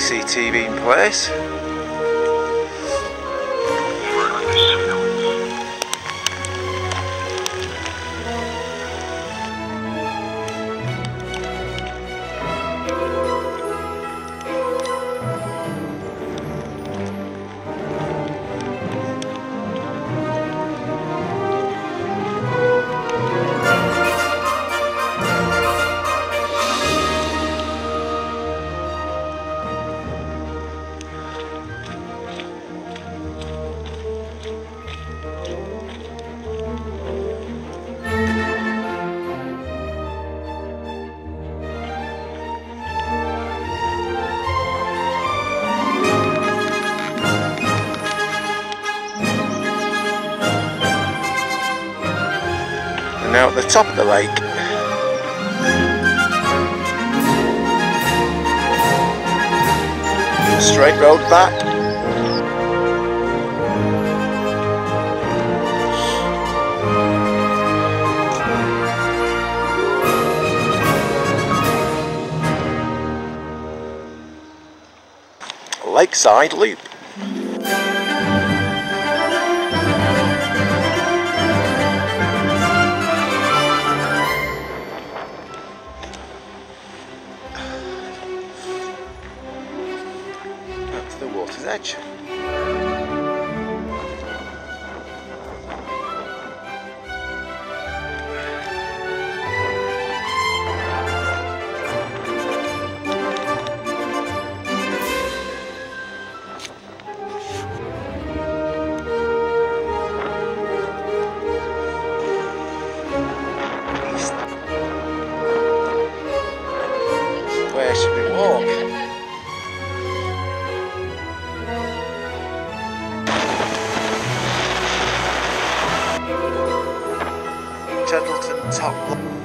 CCTV in place. Now at the top of the lake. Straight road back. Lakeside Loop. Cheddleton Top.